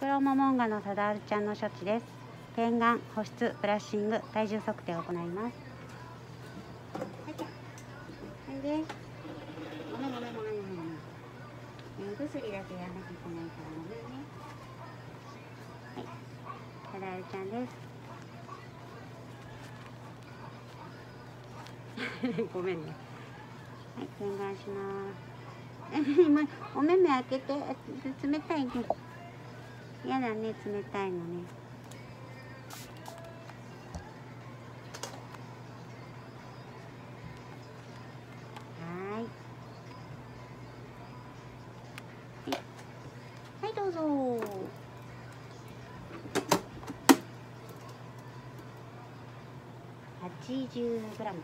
黒モモンガのサダールちゃんの処置です。点眼保湿ブラッシング体重測定を行います。はいはいで。すごめんごめんごめんごめん。目薬だけやらなきゃいけないから ごめんね。はい。サダールちゃんです。ごめんね。はい点眼します。今お目目開けて冷たいね嫌だね冷たいのね。はい。はい。どうぞ。80グラム。